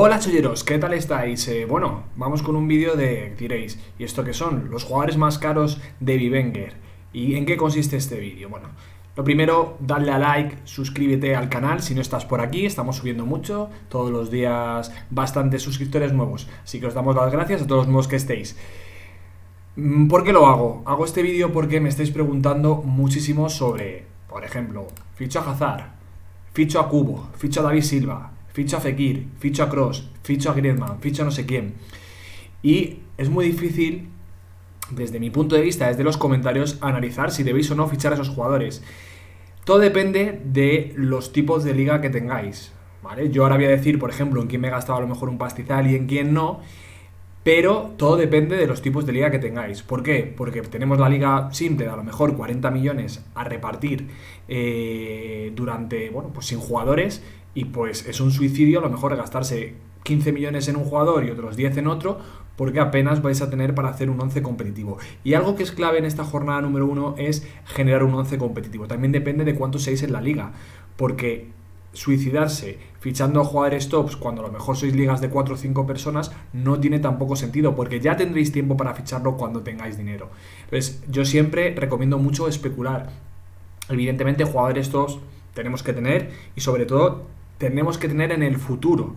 Hola cholleros, ¿qué tal estáis? Eh, bueno, vamos con un vídeo de, diréis, ¿y esto qué son? Los jugadores más caros de Vivenger. ¿Y en qué consiste este vídeo? Bueno, lo primero, dale a like, suscríbete al canal si no estás por aquí, estamos subiendo mucho, todos los días bastantes suscriptores nuevos, así que os damos las gracias a todos los nuevos que estéis. Mm, ¿Por qué lo hago? Hago este vídeo porque me estáis preguntando muchísimo sobre, por ejemplo, ficho a Hazard, ficho a Cubo, ficho a David Silva, ficho a Fekir, ficho a Cross, ficho a Griezmann, ficho a no sé quién. Y es muy difícil, desde mi punto de vista, desde los comentarios, analizar si debéis o no fichar a esos jugadores. Todo depende de los tipos de liga que tengáis. ¿vale? Yo ahora voy a decir, por ejemplo, en quién me he gastado a lo mejor un pastizal y en quién no. Pero todo depende de los tipos de liga que tengáis. ¿Por qué? Porque tenemos la liga simple de a lo mejor 40 millones a repartir eh, durante, bueno, pues sin jugadores y pues es un suicidio a lo mejor gastarse 15 millones en un jugador y otros 10 en otro, porque apenas vais a tener para hacer un 11 competitivo. Y algo que es clave en esta jornada número 1 es generar un 11 competitivo. También depende de cuántos seáis en la liga, porque suicidarse fichando a jugadores tops cuando a lo mejor sois ligas de 4 o 5 personas no tiene tampoco sentido, porque ya tendréis tiempo para ficharlo cuando tengáis dinero. Entonces, yo siempre recomiendo mucho especular. Evidentemente, jugadores tops tenemos que tener y sobre todo tenemos que tener en el futuro.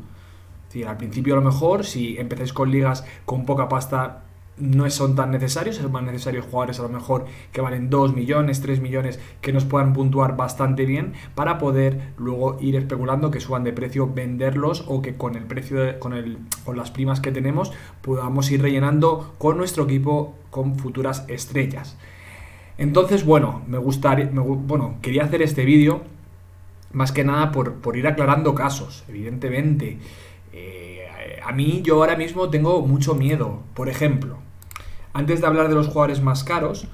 al principio a lo mejor, si empezáis con ligas con poca pasta, no son tan necesarios, es más necesarios jugadores a lo mejor que valen 2 millones, 3 millones, que nos puedan puntuar bastante bien para poder luego ir especulando que suban de precio, venderlos o que con el precio, con, el, con las primas que tenemos, podamos ir rellenando con nuestro equipo con futuras estrellas. Entonces, bueno, me gustaría, bueno, quería hacer este vídeo más que nada por, ir aclarando casos, evidentemente. Eh, a mí yo ahora mismo tengo mucho miedo. Por ejemplo, antes de hablar de los jugadores más caros,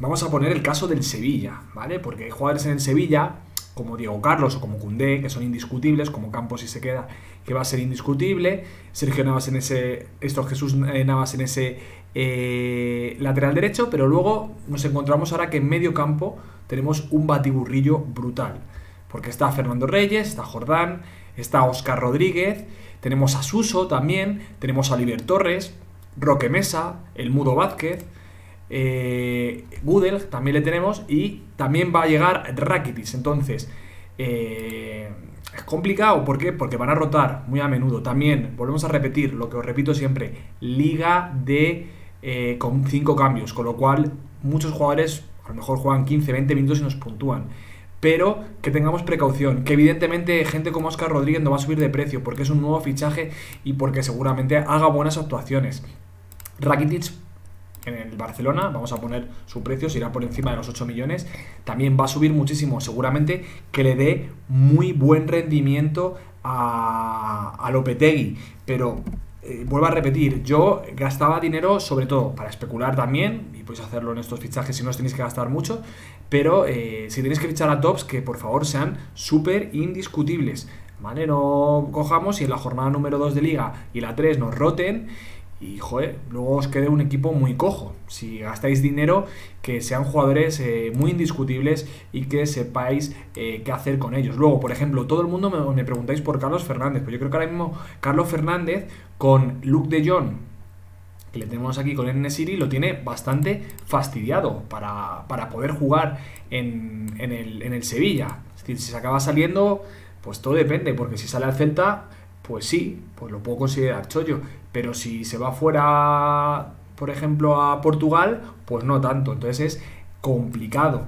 vamos a poner el caso del Sevilla, ¿vale? Porque hay jugadores en el Sevilla, como Diego Carlos o como Cundé, que son indiscutibles, como Campos si se queda, que va a ser indiscutible, Sergio Navas en ese, esto Jesús eh, Navas en ese eh, lateral derecho, pero luego nos encontramos ahora que en medio campo tenemos un batiburrillo brutal. Porque está Fernando Reyes, está Jordán, está Oscar Rodríguez, tenemos a Suso también, tenemos a Oliver Torres, Roque Mesa, el Mudo Vázquez, eh, Gudel también le tenemos y también va a llegar Rakitic. Entonces, eh, es complicado, ¿por qué? Porque van a rotar muy a menudo. También, volvemos a repetir lo que os repito siempre, liga de eh, con 5 cambios, con lo cual muchos jugadores a lo mejor juegan 15, 20 minutos y nos puntúan pero que tengamos precaución, que evidentemente gente como Oscar Rodríguez no va a subir de precio porque es un nuevo fichaje y porque seguramente haga buenas actuaciones. Rakitic en el Barcelona, vamos a poner su precio, se irá por encima de los 8 millones, también va a subir muchísimo, seguramente que le dé muy buen rendimiento a, a Lopetegui, pero eh, vuelvo a repetir, yo gastaba dinero sobre todo para especular también, y podéis hacerlo en estos fichajes si no os tenéis que gastar mucho, pero eh, si tenéis que fichar a tops, que por favor sean súper indiscutibles, ¿vale? No cojamos y en la jornada número 2 de liga y la 3 nos roten y joder, luego os quede un equipo muy cojo. Si gastáis dinero, que sean jugadores eh, muy indiscutibles y que sepáis eh, qué hacer con ellos. Luego, por ejemplo, todo el mundo me, preguntáis por Carlos Fernández. Pues yo creo que ahora mismo Carlos Fernández con Luke de Jong, que le tenemos aquí con el City, lo tiene bastante fastidiado para, poder jugar en, el, en el Sevilla. Es decir, si se acaba saliendo, pues todo depende, porque si sale al Celta pues sí, pues lo puedo considerar chollo. Pero si se va fuera, por ejemplo, a Portugal, pues no tanto. Entonces es complicado.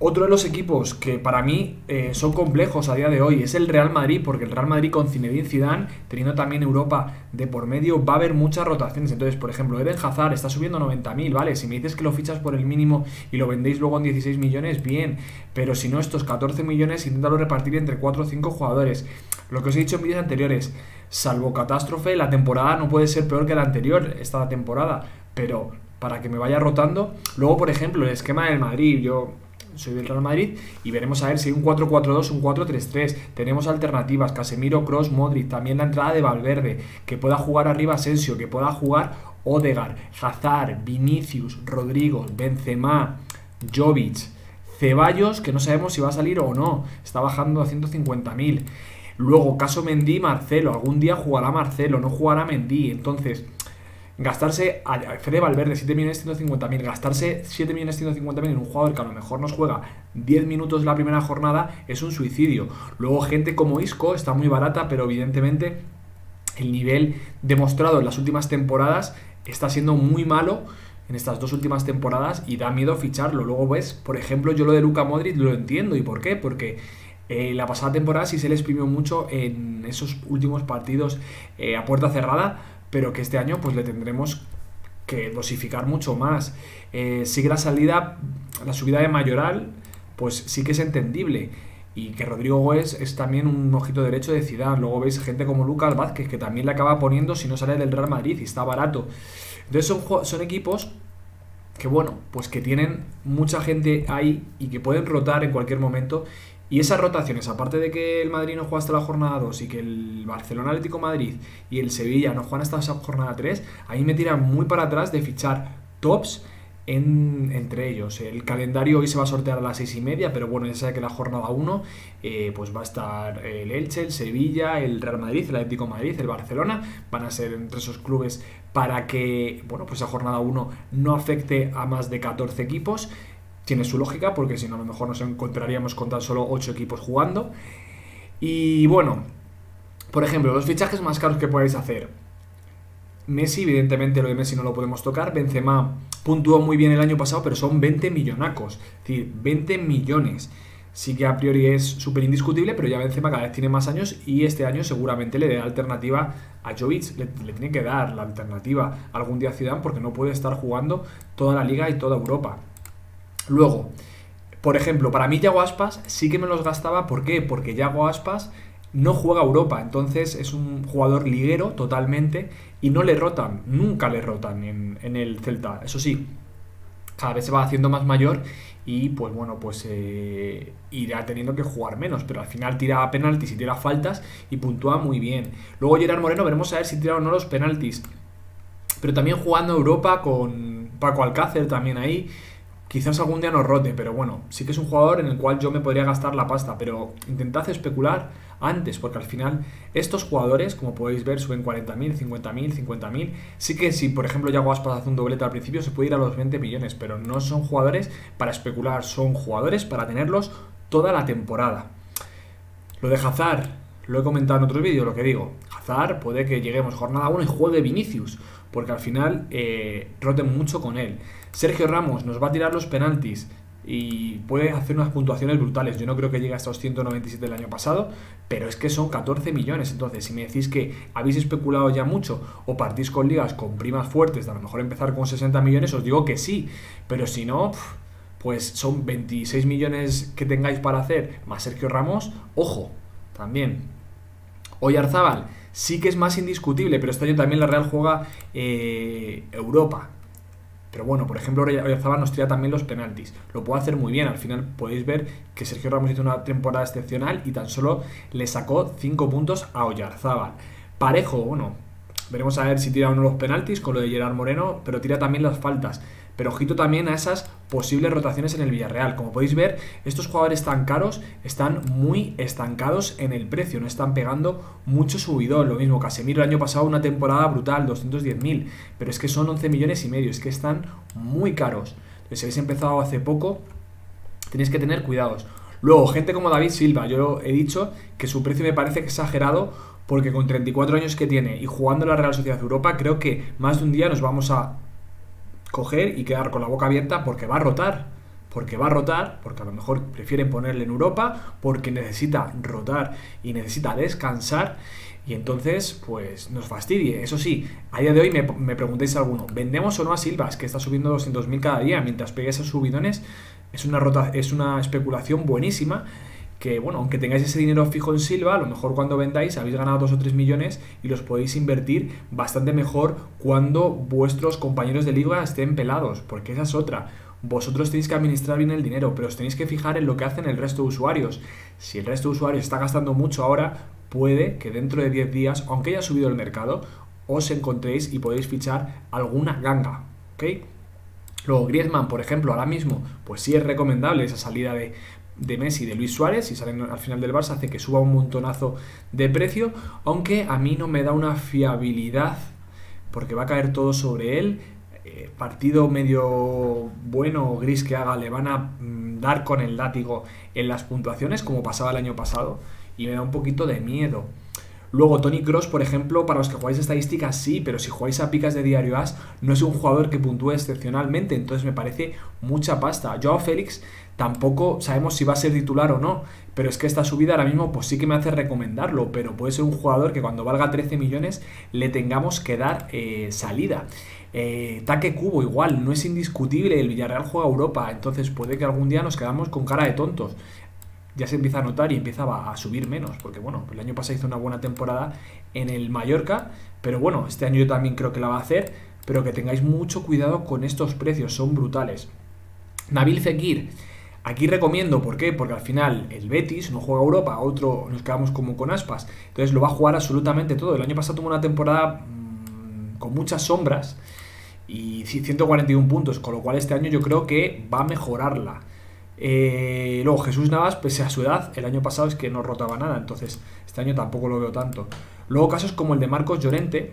Otro de los equipos que para mí eh, son complejos a día de hoy es el Real Madrid, porque el Real Madrid con Zinedine Zidane, teniendo también Europa de por medio, va a haber muchas rotaciones. Entonces, por ejemplo, Eden Hazard está subiendo 90.000, ¿vale? Si me dices que lo fichas por el mínimo y lo vendéis luego en 16 millones, bien. Pero si no, estos 14 millones, inténtalo repartir entre 4 o 5 jugadores. Lo que os he dicho en vídeos anteriores, salvo catástrofe, la temporada no puede ser peor que la anterior, esta temporada. Pero para que me vaya rotando. Luego, por ejemplo, el esquema del Madrid, yo soy del Real Madrid y veremos a ver si un 4-4-2, un 4-3-3. Tenemos alternativas, Casemiro, Cross, Modric, también la entrada de Valverde, que pueda jugar arriba Asensio, que pueda jugar Odegar, Hazard, Vinicius, Rodrigo, Benzema, Jovic, Ceballos, que no sabemos si va a salir o no, está bajando a 150.000. Luego, caso Mendy, Marcelo. Algún día jugará Marcelo, no jugará Mendy. Entonces, gastarse a Fede Valverde 7.150.000, gastarse 7.150.000 en un jugador que a lo mejor nos juega 10 minutos la primera jornada es un suicidio. Luego, gente como Isco está muy barata, pero evidentemente el nivel demostrado en las últimas temporadas está siendo muy malo en estas dos últimas temporadas y da miedo ficharlo. Luego ves, por ejemplo, yo lo de Luca Modric lo entiendo. ¿Y por qué? Porque eh, la pasada temporada sí se le exprimió mucho en esos últimos partidos eh, a puerta cerrada, pero que este año pues le tendremos que dosificar mucho más. Eh, sigue la salida, la subida de Mayoral, pues sí que es entendible. Y que Rodrigo Góez es también un ojito derecho de Zidane. Luego veis gente como Lucas Vázquez, que también le acaba poniendo si no sale del Real Madrid y está barato. Entonces son, son equipos que, bueno, pues que tienen mucha gente ahí y que pueden rotar en cualquier momento. Y esas rotaciones, aparte de que el Madrid no juega hasta la jornada 2 y que el Barcelona Atlético Madrid y el Sevilla no juegan hasta esa jornada 3, ahí me tiran muy para atrás de fichar tops entre ellos. El calendario hoy se va a sortear a las seis y media, pero bueno, ya sabe que la jornada 1 eh, pues va a estar el Elche, el Sevilla, el Real Madrid, el Atlético Madrid, el Barcelona. Van a ser entre esos clubes para que, bueno, pues la jornada 1 no afecte a más de 14 equipos. Tiene su lógica, porque si no, a lo mejor nos encontraríamos con tan solo 8 equipos jugando. Y bueno, por ejemplo, los fichajes más caros que podéis hacer. Messi, evidentemente lo de Messi no lo podemos tocar. Benzema puntuó muy bien el año pasado, pero son 20 millonacos. Es decir, 20 millones. Sí que a priori es súper indiscutible, pero ya Benzema cada vez tiene más años y este año seguramente le dé alternativa a Jovic. Le, tiene que dar la alternativa algún día a porque no puede estar jugando toda la liga y toda Europa. Luego, por ejemplo, para mí Yago Aspas sí que me los gastaba. ¿Por qué? Porque Yago Aspas no juega Europa, entonces es un jugador liguero totalmente y no le rotan, nunca le rotan en, el Celta. Eso sí, cada vez se va haciendo más mayor y pues bueno, pues eh, irá teniendo que jugar menos, pero al final tira penaltis y tira faltas y puntúa muy bien. Luego Gerard Moreno veremos a ver si tira o no los penaltis. Pero también jugando Europa con Paco Alcácer también ahí. Quizás algún día nos rote, pero bueno, sí que es un jugador en el cual yo me podría gastar la pasta, pero intentad especular antes, porque al final estos jugadores, como podéis ver, suben 40.000, 50.000, 50.000. Sí que si, por ejemplo, ya Aspas hace un doblete al principio, se puede ir a los 20 millones, pero no son jugadores para especular, son jugadores para tenerlos toda la temporada. Lo de Hazard, lo he comentado en otro vídeo, lo que digo, Puede que lleguemos jornada 1 y juegue Vinicius, porque al final eh, roten mucho con él. Sergio Ramos nos va a tirar los penaltis y puede hacer unas puntuaciones brutales. Yo no creo que llegue a estos 197 del año pasado, pero es que son 14 millones. Entonces, si me decís que habéis especulado ya mucho o partís con ligas con primas fuertes, a lo mejor empezar con 60 millones, os digo que sí. Pero si no, pues son 26 millones que tengáis para hacer, más Sergio Ramos, ojo, también. Oyarzábal, sí que es más indiscutible, pero este año también la Real juega eh, Europa. Pero bueno, por ejemplo, Oyarzabal nos tira también los penaltis. Lo puede hacer muy bien. Al final podéis ver que Sergio Ramos hizo una temporada excepcional y tan solo le sacó 5 puntos a Oyarzábal. Parejo, bueno, veremos a ver si tira uno los penaltis con lo de Gerard Moreno, pero tira también las faltas. Pero ojito también a esas posibles rotaciones en el Villarreal. Como podéis ver, estos jugadores tan caros están muy estancados en el precio, no están pegando mucho subidón. Lo mismo, Casemiro el año pasado una temporada brutal, 210.000, pero es que son 11 millones y medio, es que están muy caros. Entonces, si habéis empezado hace poco, tenéis que tener cuidados. Luego, gente como David Silva, yo he dicho que su precio me parece exagerado porque con 34 años que tiene y jugando la Real Sociedad de Europa, creo que más de un día nos vamos a coger y quedar con la boca abierta porque va a rotar. Porque va a rotar, porque a lo mejor prefieren ponerle en Europa, porque necesita rotar y necesita descansar. Y entonces, pues nos fastidie. Eso sí, a día de hoy me, me preguntéis alguno, ¿vendemos o no a Silvas, que está subiendo 200.000 cada día? Mientras pegue esos subidones, es una, rota, es una especulación buenísima que, bueno, aunque tengáis ese dinero fijo en Silva, a lo mejor cuando vendáis habéis ganado 2 o 3 millones y los podéis invertir bastante mejor cuando vuestros compañeros de liga estén pelados, porque esa es otra. Vosotros tenéis que administrar bien el dinero, pero os tenéis que fijar en lo que hacen el resto de usuarios. Si el resto de usuarios está gastando mucho ahora, puede que dentro de 10 días, aunque haya subido el mercado, os encontréis y podéis fichar alguna ganga. ¿Ok? Luego, Griezmann, por ejemplo, ahora mismo, pues sí es recomendable esa salida de de Messi y de Luis Suárez, si salen al final del Barça, hace que suba un montonazo de precio, aunque a mí no me da una fiabilidad, porque va a caer todo sobre él. Eh, partido medio bueno o gris que haga, le van a mm, dar con el látigo en las puntuaciones, como pasaba el año pasado, y me da un poquito de miedo. Luego, Tony Cross, por ejemplo, para los que jugáis estadísticas, sí, pero si jugáis a picas de diario as, no es un jugador que puntúe excepcionalmente, entonces me parece mucha pasta. Joao Félix tampoco sabemos si va a ser titular o no, pero es que esta subida ahora mismo pues sí que me hace recomendarlo, pero puede ser un jugador que cuando valga 13 millones le tengamos que dar eh, salida. Eh, Taque Cubo igual, no es indiscutible, el Villarreal juega Europa, entonces puede que algún día nos quedamos con cara de tontos ya se empieza a notar y empieza a, subir menos, porque bueno, el año pasado hizo una buena temporada en el Mallorca, pero bueno, este año yo también creo que la va a hacer, pero que tengáis mucho cuidado con estos precios, son brutales. Nabil Fekir, aquí recomiendo, ¿por qué? Porque al final el Betis no juega Europa, otro nos quedamos como con aspas, entonces lo va a jugar absolutamente todo. El año pasado tuvo una temporada mm, con muchas sombras y 141 puntos, con lo cual este año yo creo que va a mejorarla. Eh, luego Jesús Navas, pese a su edad, el año pasado es que no rotaba nada, entonces este año tampoco lo veo tanto. Luego casos como el de Marcos Llorente,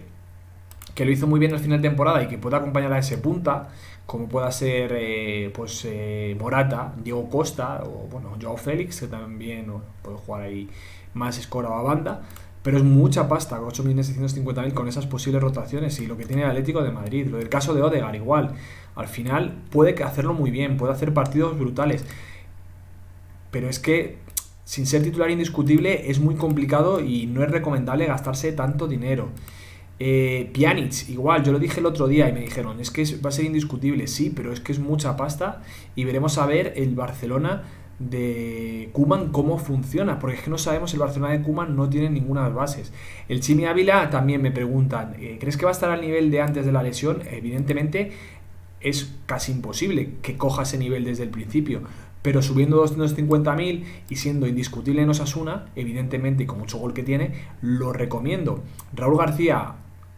que lo hizo muy bien al final de temporada y que puede acompañar a ese punta, como pueda ser eh, pues eh, Morata, Diego Costa o bueno, Joao Félix, que también puede jugar ahí más escora a banda. Pero es mucha pasta, 8.650.000 con esas posibles rotaciones y lo que tiene el Atlético de Madrid. Lo del caso de Odegar igual. Al final puede hacerlo muy bien, puede hacer partidos brutales. Pero es que sin ser titular indiscutible es muy complicado y no es recomendable gastarse tanto dinero. Eh, Pjanic, igual, yo lo dije el otro día y me dijeron, es que va a ser indiscutible, sí, pero es que es mucha pasta y veremos a ver el Barcelona de Kuman cómo funciona, porque es que no sabemos el Barcelona de Kuman no tiene ninguna de bases. El Chimi Ávila también me preguntan, eh, ¿crees que va a estar al nivel de antes de la lesión? Evidentemente es casi imposible que coja ese nivel desde el principio. Pero subiendo 250.000 y siendo indiscutible en Osasuna, evidentemente y con mucho gol que tiene, lo recomiendo. Raúl García,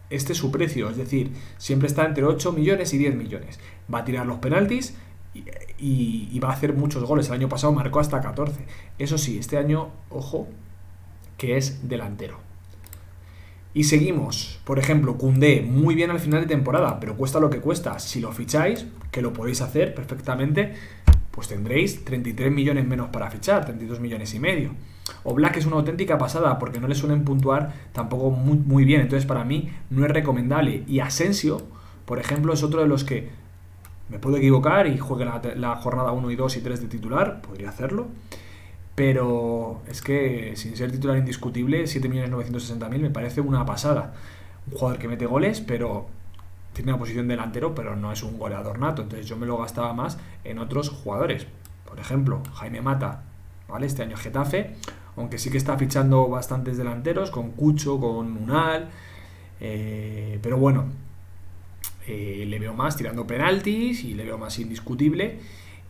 este es su precio, es decir, siempre está entre 8 millones y 10 millones. Va a tirar los penaltis y, y va a hacer muchos goles. El año pasado marcó hasta 14. Eso sí, este año, ojo, que es delantero. Y seguimos, por ejemplo, Cundé, muy bien al final de temporada, pero cuesta lo que cuesta. Si lo ficháis, que lo podéis hacer perfectamente, pues tendréis 33 millones menos para fichar, 32 millones y medio. O Black es una auténtica pasada porque no le suelen puntuar tampoco muy, bien, entonces para mí no es recomendable. Y Asensio, por ejemplo, es otro de los que me puedo equivocar y juegue la, la jornada 1 y 2 y 3 de titular, podría hacerlo. Pero es que sin ser titular indiscutible, 7.960.000 me parece una pasada. Un jugador que mete goles, pero tiene una posición delantero, pero no es un goleador nato. Entonces yo me lo gastaba más en otros jugadores. Por ejemplo, Jaime Mata, ¿vale? Este año Getafe, aunque sí que está fichando bastantes delanteros, con Cucho, con Munal. Eh, pero bueno, eh, le veo más tirando penaltis y le veo más indiscutible.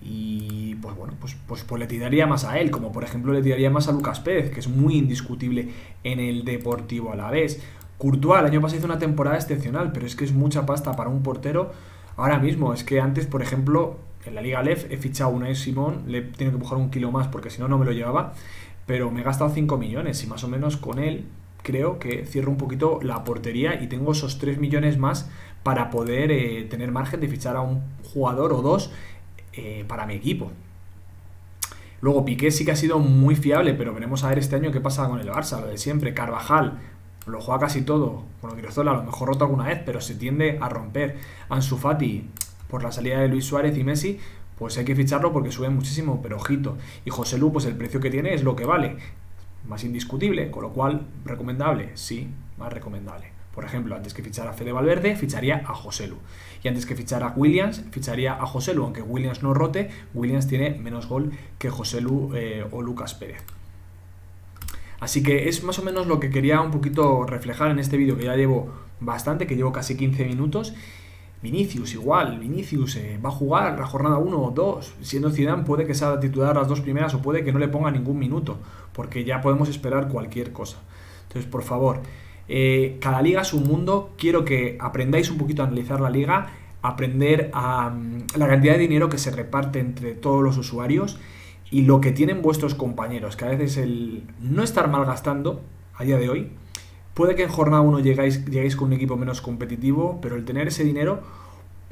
Y pues bueno, pues, pues, pues, le tiraría más a él, como por ejemplo le tiraría más a Lucas Pérez, que es muy indiscutible en el Deportivo a la vez. Courtois el año pasado hizo una temporada excepcional, pero es que es mucha pasta para un portero ahora mismo. Es que antes, por ejemplo, en la Liga Lef he fichado a Unai Simón, le tiene que empujar un kilo más porque si no, no me lo llevaba, pero me he gastado 5 millones y más o menos con él creo que cierro un poquito la portería y tengo esos 3 millones más para poder eh, tener margen de fichar a un jugador o dos eh, para mi equipo. Luego Piqué sí que ha sido muy fiable, pero veremos a ver este año qué pasa con el Barça, lo de siempre. Carvajal lo juega casi todo. Bueno, Griozola a lo mejor roto alguna vez, pero se tiende a romper. Ansu Fati, por la salida de Luis Suárez y Messi, pues hay que ficharlo porque sube muchísimo, pero ojito. Y José Lu, pues el precio que tiene es lo que vale. Más indiscutible, con lo cual, recomendable, sí, más recomendable. Por ejemplo, antes que fichar a Fede Valverde, ficharía a José Lu. Y antes que fichar a Williams, ficharía a José Lu. Aunque Williams no rote, Williams tiene menos gol que José Lu eh, o Lucas Pérez. Así que es más o menos lo que quería un poquito reflejar en este vídeo, que ya llevo bastante, que llevo casi 15 minutos. Vinicius igual, Vinicius eh, va a jugar la jornada 1 o 2, siendo Zidane puede que sea titular las dos primeras o puede que no le ponga ningún minuto, porque ya podemos esperar cualquier cosa. Entonces, por favor, eh, cada liga es un mundo. Quiero que aprendáis un poquito a analizar la liga, aprender a la cantidad de dinero que se reparte entre todos los usuarios y lo que tienen vuestros compañeros, que a veces el no estar malgastando a día de hoy, puede que en jornada 1 llegáis, lleguéis con un equipo menos competitivo, pero el tener ese dinero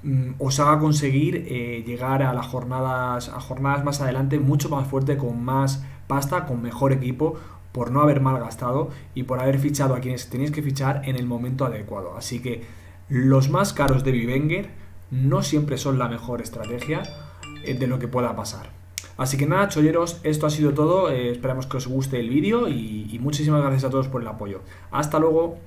mm, os haga conseguir eh, llegar a las jornadas, a jornadas más adelante mucho más fuerte, con más pasta, con mejor equipo, por no haber malgastado y por haber fichado a quienes tenéis que fichar en el momento adecuado. Así que los más caros de Vivenger no siempre son la mejor estrategia eh, de lo que pueda pasar. Así que nada, cholleros, esto ha sido todo. Eh, esperamos que os guste el vídeo y muchísimas gracias a todos por el apoyo. Hasta luego.